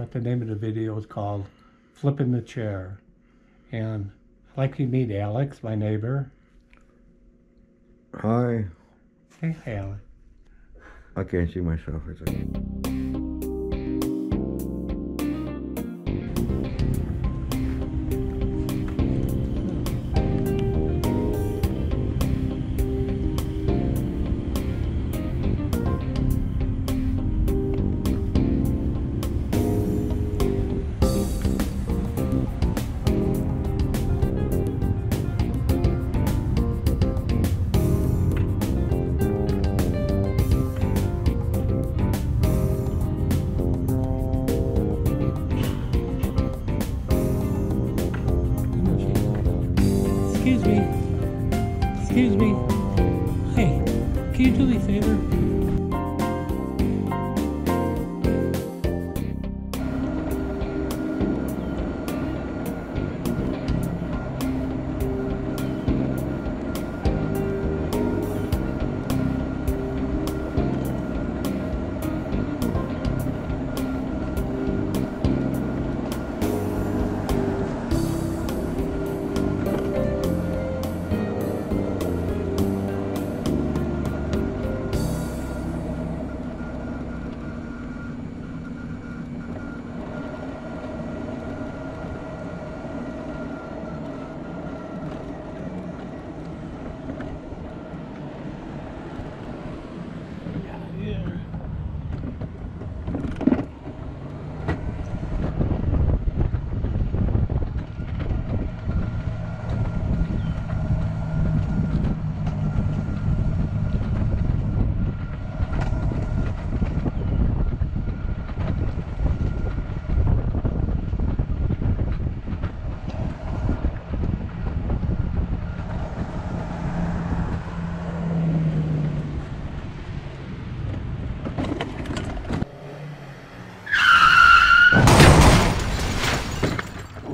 but the name of the video is called Flipping the Chair. And I'd like you to meet Alex, my neighbor. Hi. Hey, Alex. I can't see myself. It's okay. Excuse me. Excuse me. Hey, can you do me a favor?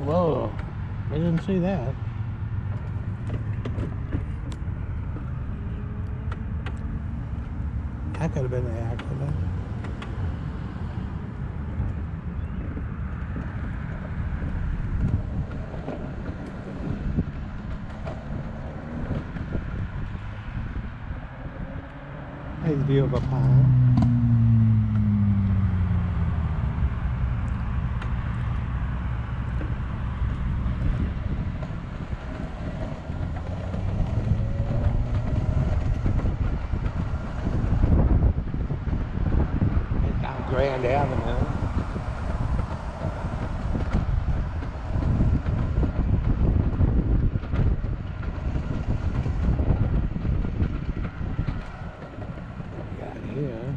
Whoa, I didn't see that. That could have been an accident. Nice view of a pond. Grand Avenue. Got here.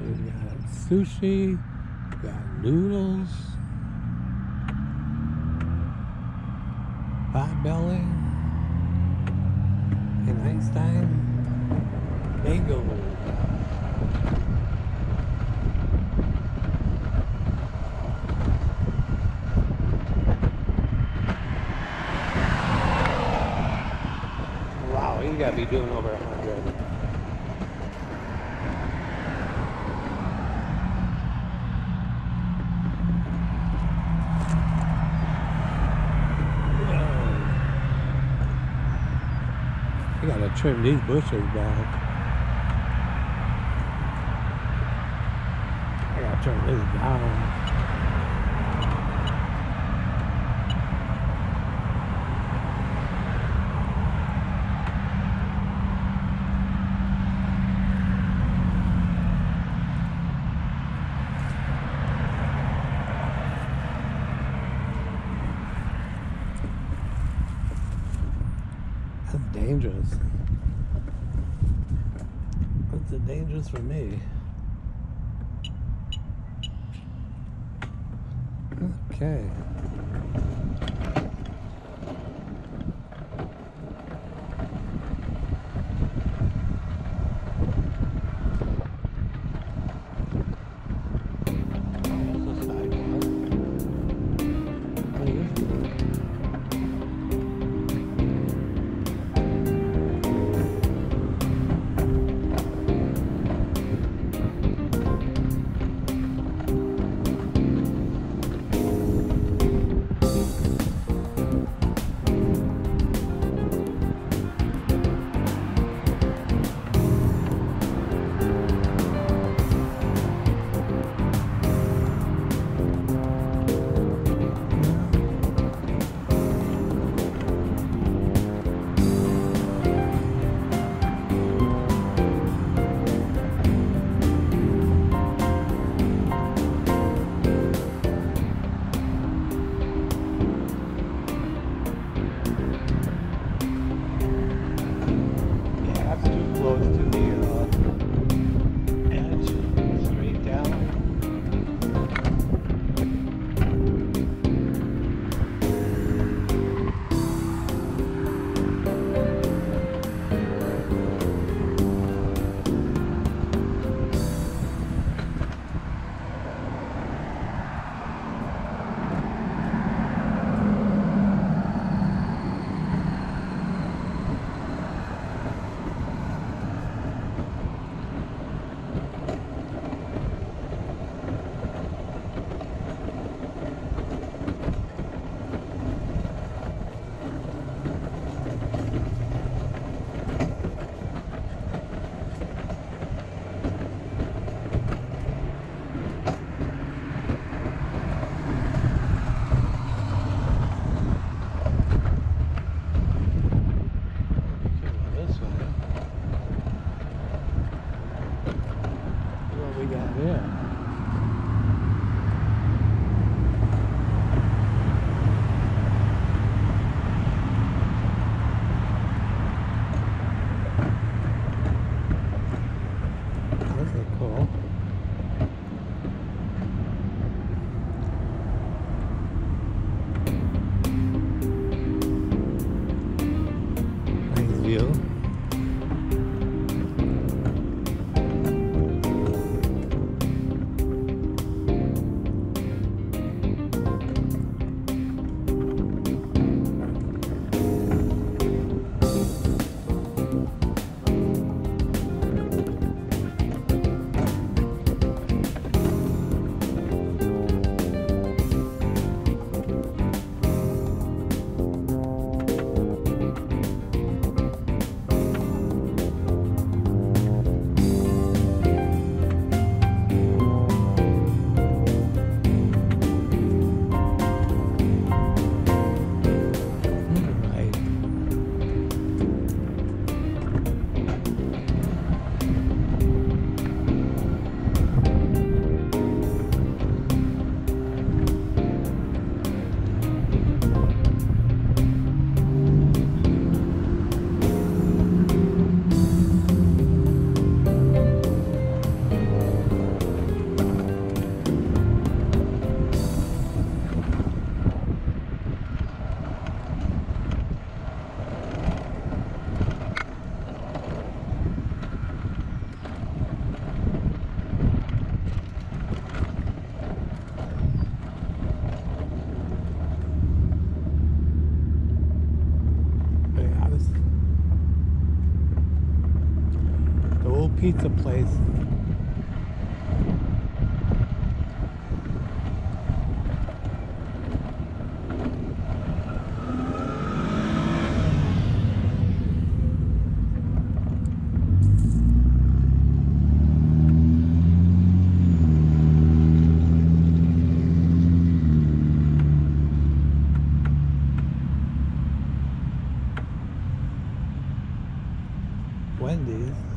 We got sushi, got noodles, pot belly, and Einstein bagel. Wow, you gotta be doing over a hundred. You gotta trim these bushes back. I gotta turn this down. That's dangerous. That's dangerous for me. Okay. View. Pizza place. Wendy's.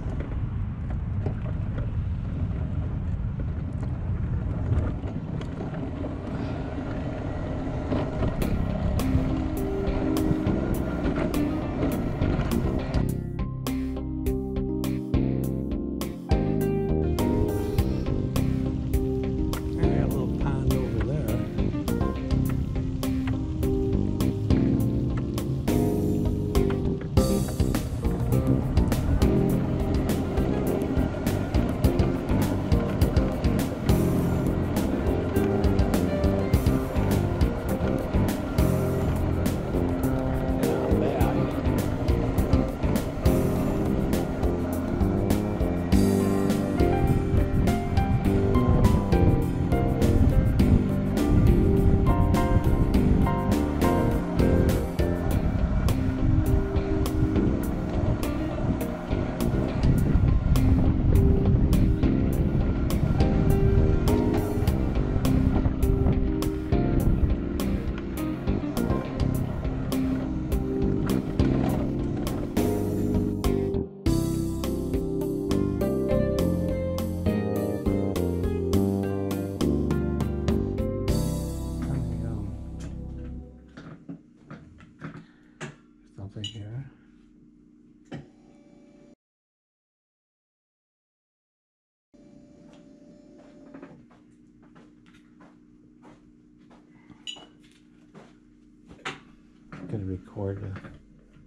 Gonna uh,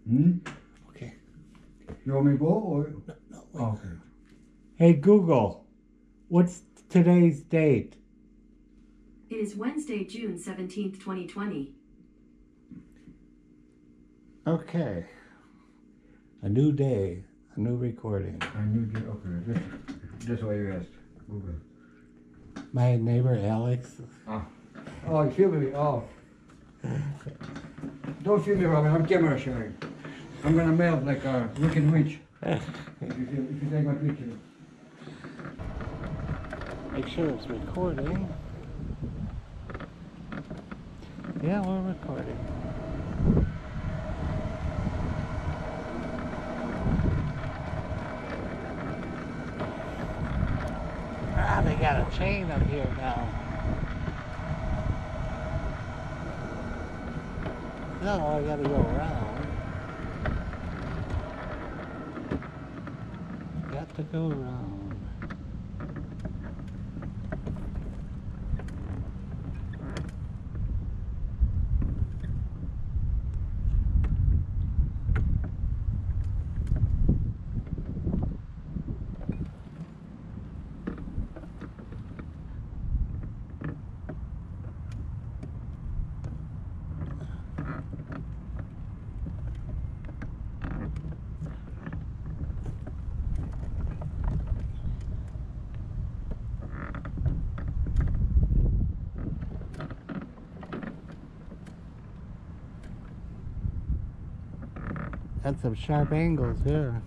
Hmm? Okay. You want me to go or? No, Oh, okay. Hey Google, what's today's date? It is Wednesday, June 17th, 2020. Okay. A new day, a new recording. I knew you, okay, this, that's why you asked. Google. My neighbor Alex. Oh, you feel me? Oh. Don't feel me, Robin. I'm camera shy. I'm gonna melt like a wicked witch. If you, if you take my picture. Make sure it's recording. Yeah, we're recording. Ah, they got a chain up here now. No, I gotta go around. Got to go around. Got some sharp angles here.